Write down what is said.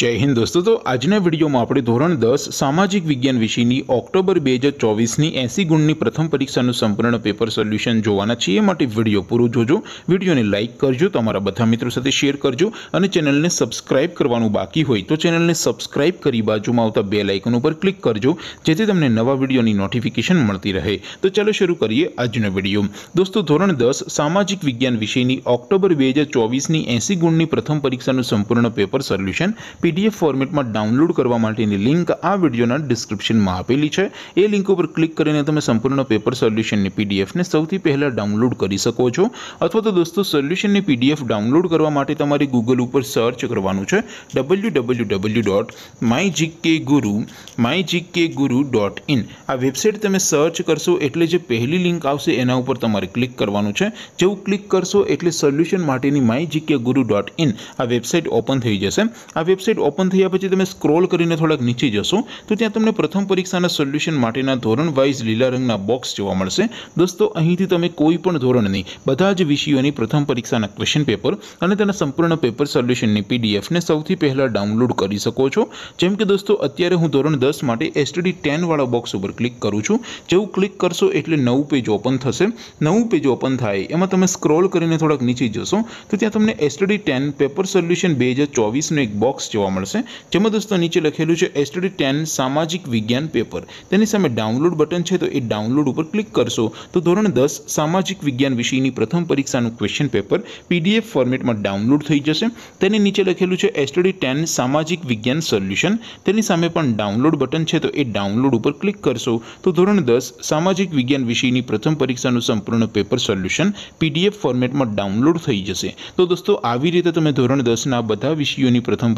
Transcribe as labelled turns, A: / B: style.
A: જય હિન્દ દોસ્તો, તો આજના વિડીયોમાં આપણે ધોરણ દસ સામાજિક વિજ્ઞાન વિષયની ઓક્ટોબર બે હજાર ચોવીસની એંસી ગુણની પ્રથમ પરીક્ષાનું સંપૂર્ણ પેપર સોલ્યુશન જોવાના છીએ. માટે વીડિયો પૂરો જોજો. વિડીયોને લાઇક કરજો, તમારા બધા મિત્રો સાથે શેર કરજો અને ચેનલને સબસ્ક્રાઇબ કરવાનું બાકી હોય તો ચેનલને સબસ્ક્રાઇબ કરી બાજુમાં આવતા બે લાઇકન ઉપર ક્લિક કરજો, જેથી તમને નવા વિડીયોની નોટિફિકેશન મળતી રહે. તો ચાલો શરૂ કરીએ આજનો વીડિયો. દોસ્તો, ધોરણ દસ સામાજિક વિજ્ઞાન વિષયની ઓક્ટોબર બે હજાર ચોવીસની એંસી ગુણની પ્રથમ પરીક્ષાનું સંપૂર્ણ પેપર સોલ્યુશન. પીડીએફ ફોર્મેટમાં ડાઉનલોડ કરવા માટેની લિંક આ વિડીયોના ડિસ્ક્રિપ્શનમાં આપેલી છે એ લિંક ઉપર ક્લિક કરીને તમે સંપૂર્ણ પેપર સોલ્યુશનની પીડીએફને સૌથી પહેલાં ડાઉનલોડ કરી શકો છો અથવા તો દોસ્તો સોલ્યુશનની પીડીએફ ડાઉનલોડ કરવા માટે તમારે ગૂગલ ઉપર સર્ચ કરવાનું છે W W W dot my GK guru my GK guru dot in આ વેબસાઇટ તમે સર્ચ કરશો એટલે જે પહેલી લિંક આવશે એના ઉપર તમારે ક્લિક કરવાનું છે જેવું ક્લિક કરશો એટલે સોલ્યુશન માટેની my GK guru dot in આ વેબસાઇટ ઓપન થઈ જશે આ વેબસાઇટ ઓપન થયા પછી તમે સ્ક્રોલ કરીને થોડાક નીચે જશો તો ત્યાં તમને પ્રથમ પરીક્ષાના સોલ્યુશન માટેના ધોરણ વાઇઝ લીલા રંગના બોક્સ જોવા મળશે દોસ્તો અહીંથી તમે કોઈ પણ ધોરણની બધા જ વિષયોની પ્રથમ પરીક્ષાના ક્વેશ્ચન પેપર અને તેના સંપૂર્ણ પેપર સોલ્યુશનની પીડીએફને સૌથી પહેલાં ડાઉનલોડ કરી શકો છો જેમ કે દોસ્તો અત્યારે હું ધોરણ દસ માટે એસટીડી ટેનવાળા બોક્સ ઉપર ક્લિક કરું છું જેવું ક્લિક કરશો એટલે નવું પેજ ઓપન થશે નવું પેજ ઓપન થાય એમાં તમે સ્ક્રોલ કરીને થોડાક નીચે જશો તો ત્યાં તમને એસટીડી ટેન પેપર સોલ્યુશન બે હજાર ચોવીસનું એક બોક્સ જોવા મળશે જેમાં દોસ્તો નીચે લખેલું છે એસટીડી ટેન સામાજિક વિજ્ઞાન પેપર તેની સામે ડાઉનલોડ બટન છે તો એ ડાઉનલોડ ઉપર ક્લિક કરશો તો ધોરણ દસ સામાજિક વિજ્ઞાન વિષયની પ્રથમ પરીક્ષાનું ક્વેશ્ચન પેપર પીડીએફ ફોર્મેટમાં ડાઉનલોડ થઈ જશે તેની નીચે લખેલું છે એસટીડી ટેન સામાજિક વિજ્ઞાન સોલ્યુશન તેની સામે પણ ડાઉનલોડ બટન છે તો એ ડાઉનલોડ ઉપર ક્લિક કરશો તો ધોરણ દસ સામાજિક વિજ્ઞાન વિષયની પ્રથમ પરીક્ષાનું સંપૂર્ણ પેપર સોલ્યુશન પીડીએફ ફોર્મેટમાં ડાઉનલોડ થઈ જશે તો દોસ્તો આવી રીતે તમે ધોરણ દસના બધા વિષયોની પ્રથમ